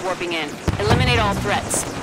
warping in. Eliminate all threats.